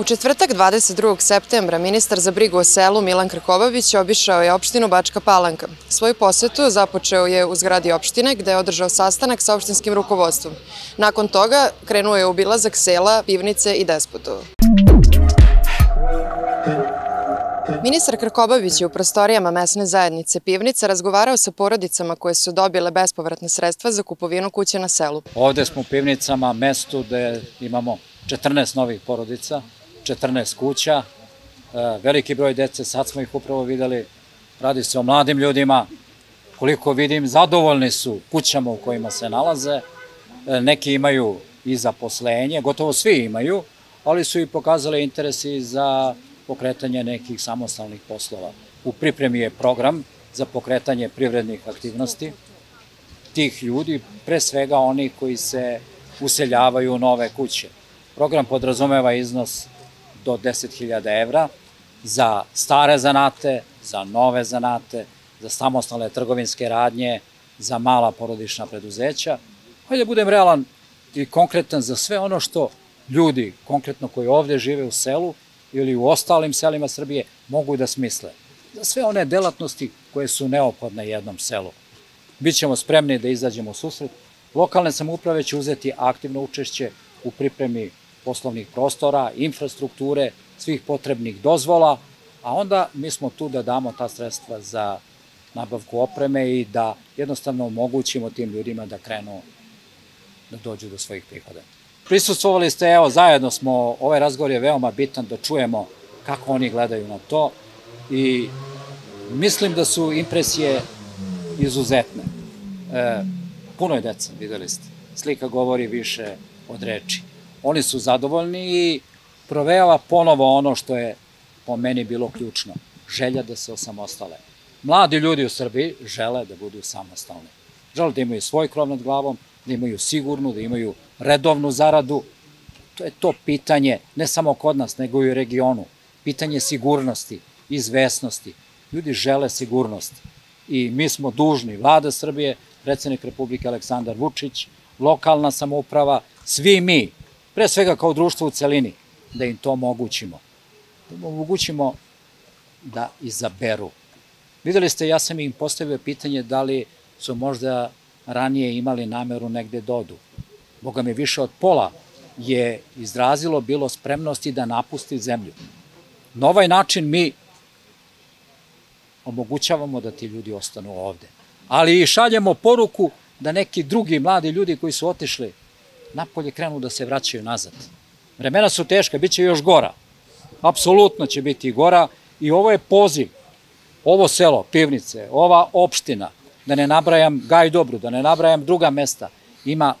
U četvrtak 22. septembra ministar za brigu o selu Milan Krkobabić obišao je opštinu Bačka Palanka. Svoju posetu započeo je u zgradi opštine gde je održao sastanak sa opštinskim rukovodstvom. Nakon toga krenuo je u bilazak sela, pivnice i despotovo. Ministar Krkobabić je u prostorijama mesne zajednice Pivnica razgovarao sa porodicama koje su dobile bespovratne sredstva za kupovinu kuće na selu. Ovde smo u Pivnicama, mestu gde imamo 14 novih porodica, 14 kuća, e, veliki broj dece, sad smo ih upravo videli, radi se o mladim ljudima, koliko vidim, zadovoljni su kućama u kojima se nalaze, e, neki imaju i zaposlenje, gotovo svi imaju, ali su i pokazali interesi za pokretanje nekih samostalnih poslova. U pripremi je program za pokretanje privrednih aktivnosti tih ljudi, pre svega oni koji se useljavaju u nove kuće. Program podrazumeva iznos do 10.000 evra za stare zanate, za nove zanate, za samostalne trgovinske radnje, za mala porodična preduzeća. Hajde da budem realan i konkretan za sve ono što ljudi, konkretno koji ovde žive u selu ili u ostalim selima Srbije, mogu da smisle. Za sve one delatnosti koje su neophodne jednom selu. Bićemo spremni da izađemo u susret. Lokalne samouprave će uzeti aktivno učešće u pripremi poslovnih prostora, infrastrukture, svih potrebnih dozvola, a onda mi smo tu da damo ta sredstva za nabavku opreme i da jednostavno omogućimo tim ljudima da krenu da dođu do svojih prihoda. Prisustvovali ste, evo, zajedno smo, ovaj razgovor je veoma bitan da čujemo kako oni gledaju na to i mislim da su impresije izuzetne. E, puno je deca, videli ste. Slika govori više od reči. Oni su zadovoljni i provejava ponovo ono što je po meni bilo ključno. Želja da se osamostale. Mladi ljudi u Srbiji žele da budu samostalni. Žele da imaju svoj krov nad glavom, da imaju sigurnu, da imaju redovnu zaradu. To je to pitanje, ne samo kod nas, nego i u regionu. Pitanje sigurnosti, izvesnosti. Ljudi žele sigurnost. I mi smo dužni, vlada Srbije, predsednik Republike Aleksandar Vučić, lokalna samouprava, svi mi, pre svega kao društvo u celini, da im to omogućimo. Da im omogućimo da izaberu. Videli ste, ja sam im postavio pitanje da li su možda ranije imali nameru negde dodu. Da Boga mi više od pola je izrazilo bilo spremnosti da napusti zemlju. Na ovaj način mi omogućavamo da ti ljudi ostanu ovde. Ali i šaljemo poruku da neki drugi mladi ljudi koji su otišli napolje krenu da se vraćaju nazad. Vremena su teška, bit će još gora. Apsolutno će biti gora i ovo je poziv, ovo selo, Pivnice, ova opština, da ne nabrajam Gaj Dobru, da ne nabrajam druga mesta, ima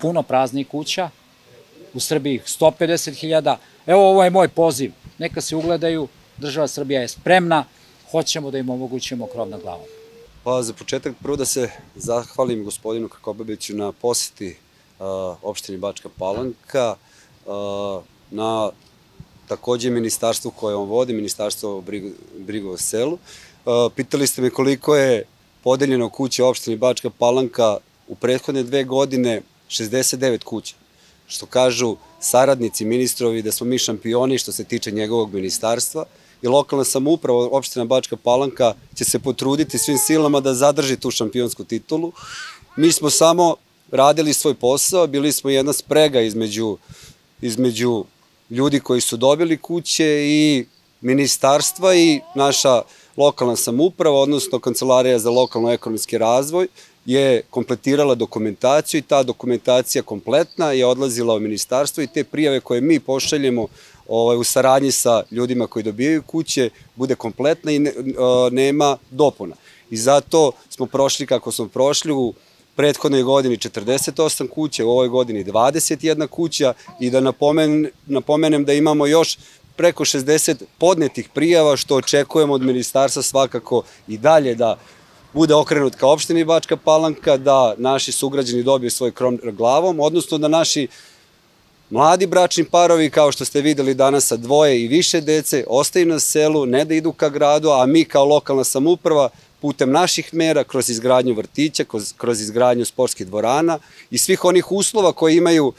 puno praznih kuća, u Srbiji 150.000. Evo ovo je moj poziv, neka se ugledaju, država Srbija je spremna, hoćemo da im omogućimo krov na glavom. Pa za početak prvo da se zahvalim gospodinu Kakobabiću na poseti opštini Bačka Palanka, na takođe ministarstvu koje on vodi, ministarstvo brigu o selu. Pitali ste me koliko je podeljeno kuće opštini Bačka Palanka u prethodne dve godine 69 kuća. Što kažu saradnici ministrovi da smo mi šampioni što se tiče njegovog ministarstva i lokalna samouprava opština Bačka Palanka će se potruditi svim silama da zadrži tu šampionsku titulu. Mi smo samo radili svoj posao, bili smo jedna sprega između, između ljudi koji su dobili kuće i ministarstva i naša lokalna samuprava, odnosno Kancelarija za lokalno-ekonomski razvoj, je kompletirala dokumentaciju i ta dokumentacija kompletna je odlazila u ministarstvo i te prijave koje mi pošaljemo ovaj, u saradnji sa ljudima koji dobijaju kuće bude kompletna i ne, nema dopuna. I zato smo prošli kako smo prošli u prethodnoj godini 48 kuća, u ovoj godini 21 kuća i da napomen, napomenem da imamo još preko 60 podnetih prijava što očekujemo od ministarstva svakako i dalje da bude okrenut ka opštini Bačka Palanka, da naši sugrađani dobiju svoj krom glavom, odnosno da naši mladi bračni parovi, kao što ste videli danas sa dvoje i više dece, ostaju na selu, ne da idu ka gradu, a mi kao lokalna samuprava putem naših mera, kroz izgradnju vrtića, kroz, kroz izgradnju sportskih dvorana i svih onih uslova koje imaju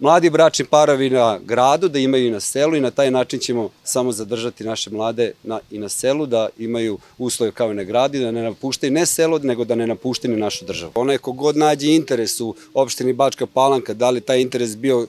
mladi bračni parovi na gradu, da imaju i na selu i na taj način ćemo samo zadržati naše mlade na, i na selu, da imaju uslove kao i na gradi, da ne napuštaju ne selo, nego da ne napuštaju našu državu. Onaj kogod nađe interes u opštini Bačka Palanka, da li taj interes bio uh,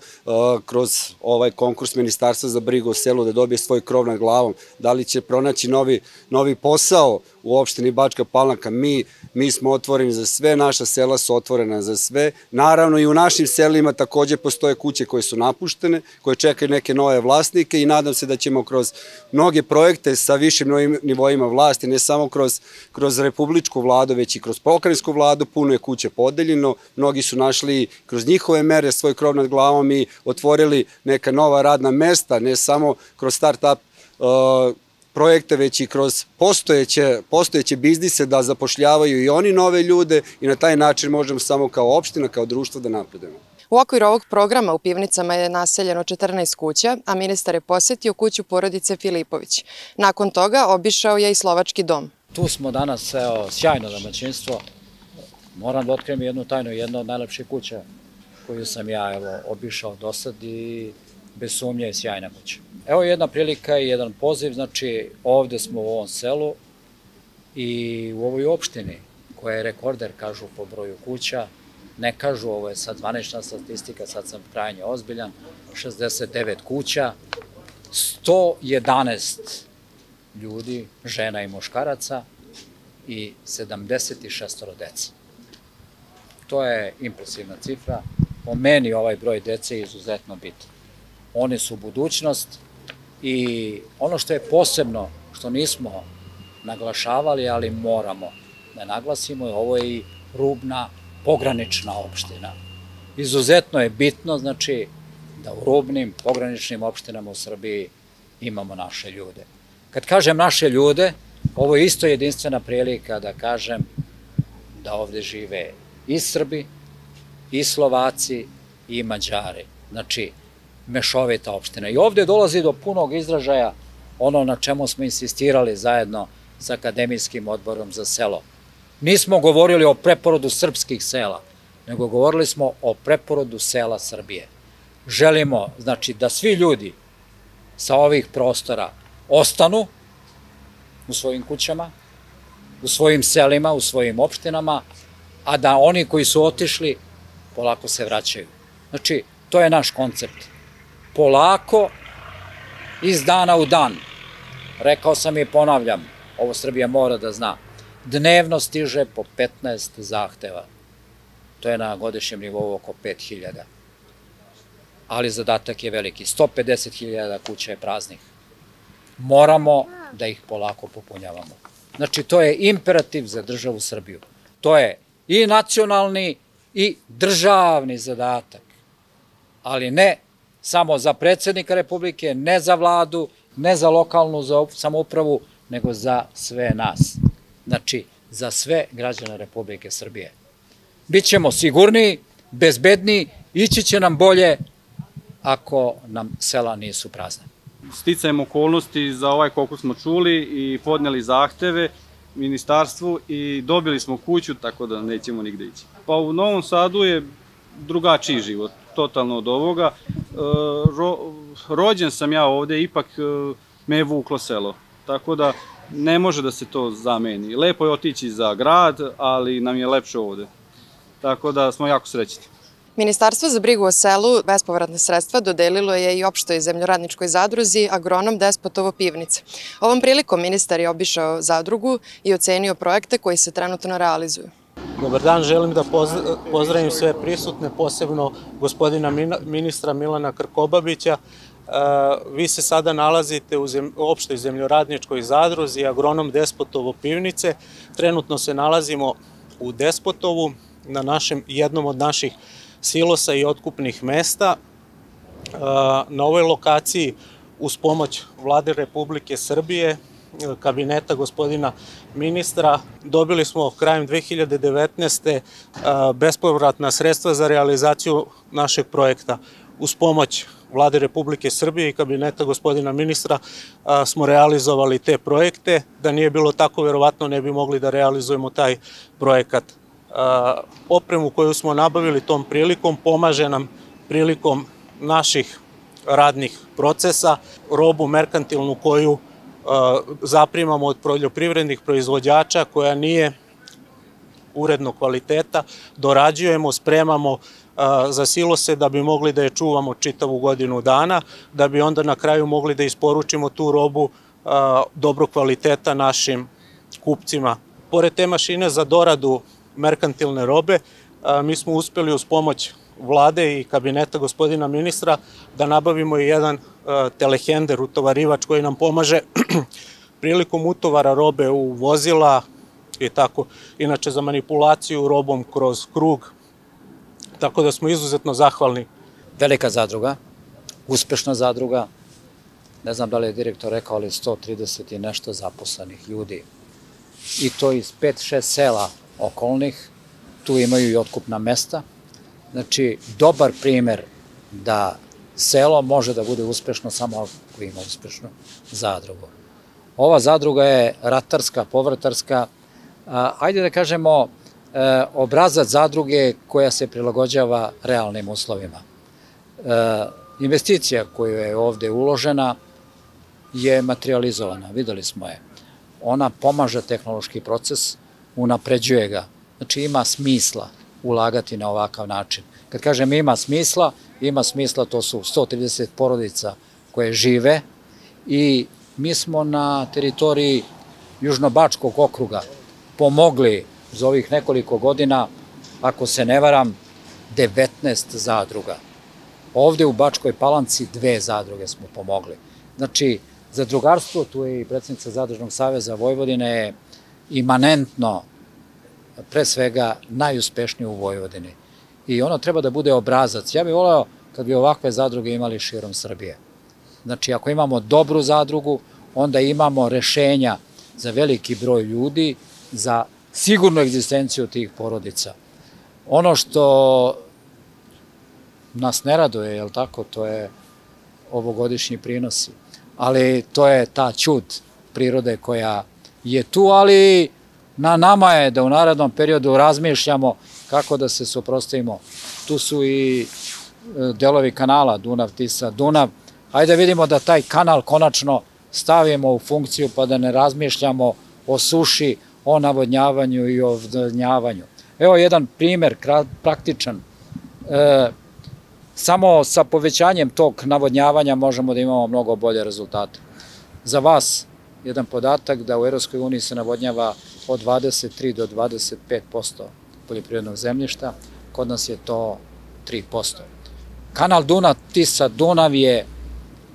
kroz ovaj konkurs Ministarstva za brigu o selu da dobije svoj krov nad glavom, da li će pronaći novi, novi posao u opštini Bačka Palanka, mi, mi smo otvoreni za sve, naša sela su otvorena za sve. Naravno i u našim selima takođe postoje kuće koje su napuštene, koje čekaju neke nove vlasnike i nadam se da ćemo kroz mnoge projekte sa višim nivoima vlasti, ne samo kroz, kroz republičku vladu, već i kroz pokrajinsku vladu, puno je kuće podeljeno, mnogi su našli kroz njihove mere svoj krov nad glavom i otvorili neka nova radna mesta, ne samo kroz start-up uh, projekte, već i kroz postojeće, postojeće biznise da zapošljavaju i oni nove ljude i na taj način možemo samo kao opština, kao društvo da napredujemo. U okviru ovog programa u pivnicama je naseljeno 14 kuća, a ministar je posetio kuću porodice Filipović. Nakon toga obišao je i Slovački dom. Tu smo danas, evo, sjajno domaćinstvo. Moram da otkrijem jednu tajnu, jedna od najlepših kuća koju sam ja evo, obišao do sad i bez sumnje je sjajna kuća. Evo jedna prilika i jedan poziv, znači ovde smo u ovom selu i u ovoj opštini koja je rekorder, kažu, po broju kuća, ne kažu, ovo je sad zvanična statistika, sad sam krajnje ozbiljan, 69 kuća, 111 ljudi, žena i muškaraca i 76 deca. To je impresivna cifra. Po meni ovaj broj dece je izuzetno bitan. Oni su budućnost i ono što je posebno, što nismo naglašavali, ali moramo da naglasimo, ovo je i rubna pogranična opština. Izuzetno je bitno, znači, da u rubnim pograničnim opštinama u Srbiji imamo naše ljude. Kad kažem naše ljude, ovo je isto jedinstvena prilika da kažem da ovde žive i Srbi, i Slovaci, i Mađari. Znači, mešovita opština. I ovde dolazi do punog izražaja ono na čemu smo insistirali zajedno sa Akademijskim odborom za selo. Nismo govorili o preporodu srpskih sela, nego govorili smo o preporodu sela Srbije. Želimo, znači, da svi ljudi sa ovih prostora ostanu u svojim kućama, u svojim selima, u svojim opštinama, a da oni koji su otišli polako se vraćaju. Znači, to je naš koncept polako iz dana u dan. Rekao sam i ponavljam, ovo Srbija mora da zna, dnevno stiže po 15 zahteva. To je na godišnjem nivou oko 5000. Ali zadatak je veliki. 150.000 kuća je praznih. Moramo da ih polako popunjavamo. Znači, to je imperativ za državu Srbiju. To je i nacionalni i državni zadatak. Ali ne samo za predsednika Republike, ne za vladu, ne za lokalnu samoupravu, nego za sve nas. Znači, za sve građane Republike Srbije. Bićemo sigurniji, bezbedniji, ići će nam bolje ako nam sela nisu prazne. Sticajem okolnosti za ovaj koliko smo čuli i podneli zahteve ministarstvu i dobili smo kuću, tako da nećemo nigde ići. Pa u Novom Sadu je drugačiji život totalno od ovoga. E, ro, rođen sam ja ovde, ipak e, me je vuklo selo. Tako da ne može da se to zameni. Lepo je otići za grad, ali nam je lepše ovde. Tako da smo jako srećni. Ministarstvo za brigu o selu bespovratne sredstva dodelilo je i opštoj zemljoradničkoj zadruzi agronom Despotovo pivnice. Ovom prilikom ministar je obišao zadrugu i ocenio projekte koji se trenutno realizuju. Dobar dan, želim da pozdravim sve prisutne, posebno gospodina ministra Milana Krkobabića. E, vi se sada nalazite u opštoj zemljoradničkoj zadruzi agronom Despotovo pivnice. Trenutno se nalazimo u Despotovu, na našem, jednom od naših silosa i otkupnih mesta. E, na ovoj lokaciji uz pomoć vlade Republike Srbije kabineta gospodina ministra. Dobili smo krajem 2019. bespovratna sredstva za realizaciju našeg projekta. Uz pomoć vlade Republike Srbije i kabineta gospodina ministra smo realizovali te projekte. Da nije bilo tako, verovatno ne bi mogli da realizujemo taj projekat. Opremu koju smo nabavili tom prilikom pomaže nam prilikom naših radnih procesa, robu merkantilnu koju zaprimamo od poljoprivrednih proizvođača koja nije uredno kvaliteta, dorađujemo, spremamo za silose da bi mogli da je čuvamo čitavu godinu dana, da bi onda na kraju mogli da isporučimo tu robu dobro kvaliteta našim kupcima. Pored te mašine za doradu merkantilne robe, mi smo uspeli uz pomoć vlade i kabineta gospodina ministra da nabavimo i jedan telehender, utovarivač koji nam pomaže prilikom utovara robe u vozila i tako, inače za manipulaciju robom kroz krug, tako da smo izuzetno zahvalni. Velika zadruga, uspešna zadruga, ne znam da li je direktor rekao, ali 130 i nešto zaposlenih ljudi. I to iz 5-6 sela okolnih, tu imaju i otkupna mesta. Znači, dobar primer da selo može da bude uspešno samo ako ima uspešnu zadrugu. Ova zadruga je ratarska, povrtarska, ajde da kažemo, e, obrazac zadruge koja se prilagođava realnim uslovima. E, investicija koja je ovde uložena je materializovana, videli smo je. Ona pomaže tehnološki proces, unapređuje ga, znači ima smisla ulagati na ovakav način. Kad kažem ima smisla, ima smisla, to su 130 porodica koje žive i mi smo na teritoriji Južnobačkog okruga pomogli za ovih nekoliko godina, ako se ne varam, 19 zadruga. Ovde u Bačkoj Palanci dve zadruge smo pomogli. Znači, zadrugarstvo, tu je i predsednica Zadružnog saveza Vojvodine, imanentno, pre svega, najuspešnije u Vojvodini. I ono treba da bude obrazac. Ja bih voleo kad bi ovakve zadruge imali širom Srbije. Znači, ako imamo dobru zadrugu, onda imamo rešenja za veliki broj ljudi, za sigurnu egzistenciju tih porodica. Ono što nas ne raduje, je li tako, to je ovogodišnji prinosi. Ali to je ta čud prirode koja je tu, ali na nama je da u narednom periodu razmišljamo kako da se suprostavimo. Tu su i e, delovi kanala Dunav, Tisa, Dunav. Hajde da vidimo da taj kanal konačno stavimo u funkciju pa da ne razmišljamo o suši, o navodnjavanju i o odvodnjavanju. Evo jedan primer, praktičan. E, samo sa povećanjem tog navodnjavanja možemo da imamo mnogo bolje rezultate. Za vas jedan podatak da u Europskoj uniji se navodnjava od 23 do 25% poljoprivrednog zemljišta, kod nas je to 3%. Kanal Dunav, Tisa, Dunav je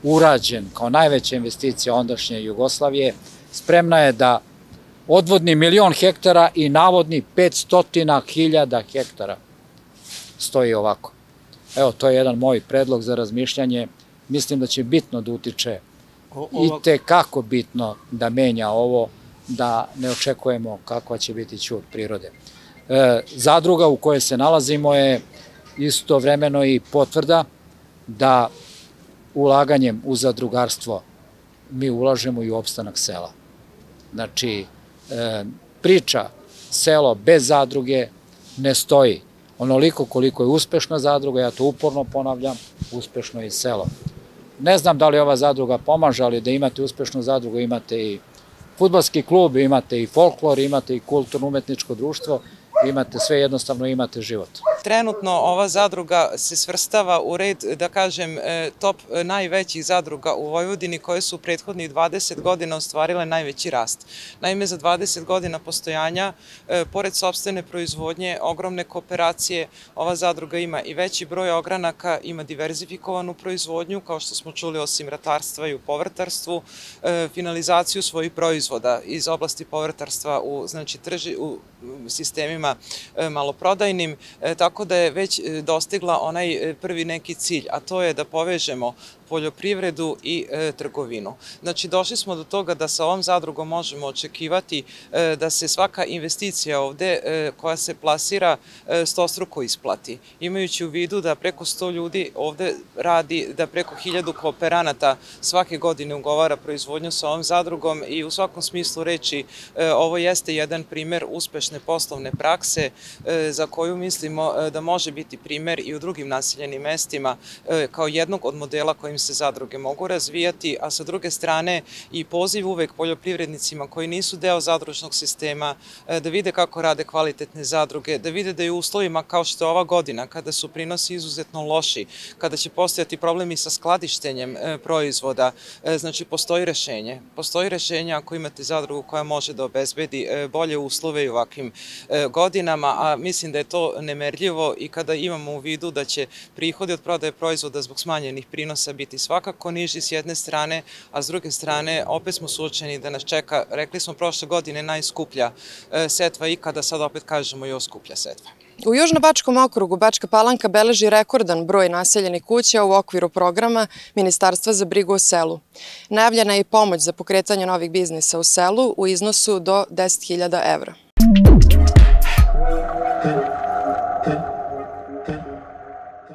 urađen kao najveća investicija ondašnje Jugoslavije, spremna je da odvodni milion hektara i navodni 500.000 hektara. Stoji ovako. Evo, to je jedan moj predlog za razmišljanje. Mislim da će bitno da utiče i te kako bitno da menja ovo, da ne očekujemo kakva će biti čud prirode. E, zadruga u kojoj se nalazimo je istovremeno i potvrda da ulaganjem u zadrugarstvo mi ulažemo i u opstanak sela. Znači, e, priča selo bez zadruge ne stoji. Onoliko koliko je uspešna zadruga, ja to uporno ponavljam, uspešno je i selo. Ne znam da li ova zadruga pomaže, ali da imate uspešnu zadrugu, imate i futbalski klub, imate i folklor, imate i kulturno-umetničko društvo, imate sve, jednostavno imate život. Trenutno ova zadruga se svrstava u red, da kažem, e, top najvećih zadruga u Vojvodini koje su u prethodnih 20 godina ostvarile najveći rast. Naime, za 20 godina postojanja, e, pored sobstvene proizvodnje, ogromne kooperacije, ova zadruga ima i veći broj ogranaka, ima diverzifikovanu proizvodnju, kao što smo čuli osim ratarstva i u povrtarstvu, e, finalizaciju svojih proizvoda iz oblasti povrtarstva u, znači, trži, u sistemima maloprodajnim, tako da je već dostigla onaj prvi neki cilj, a to je da povežemo poljoprivredu i e, trgovinu. Znači, došli smo do toga da sa ovom zadrugom možemo očekivati e, da se svaka investicija ovde e, koja se plasira e, stostruko isplati. Imajući u vidu da preko 100 ljudi ovde radi, da preko 1000 kooperanata svake godine ugovara proizvodnju sa ovom zadrugom i u svakom smislu reči e, ovo jeste jedan primer uspešne poslovne prakse e, za koju mislimo da može biti primer i u drugim naseljenim mestima kao jednog od modela kojim se zadruge mogu razvijati, a sa druge strane i poziv uvek poljoprivrednicima koji nisu deo zadružnog sistema e, da vide kako rade kvalitetne zadruge, da vide da je u uslovima kao što je ova godina, kada su prinosi izuzetno loši, kada će postojati problemi sa skladištenjem e, proizvoda, e, znači postoji rešenje. Postoji rešenje ako imate zadrugu koja može da obezbedi bolje uslove i ovakvim godinama, a mislim da je to nemerljivo i kada imamo u vidu da će prihodi od prodaje proizvoda zbog smanjenih prinosa biti svakako niži s jedne strane, a s druge strane opet smo suočeni da nas čeka, rekli smo prošle godine, najskuplja setva ikada, sad opet kažemo još skuplja setva. U Južnobačkom okrugu Bačka Palanka beleži rekordan broj naseljenih kuća u okviru programa Ministarstva za brigu o selu. Najavljena je i pomoć za pokretanje novih biznisa u selu u iznosu do 10.000 evra.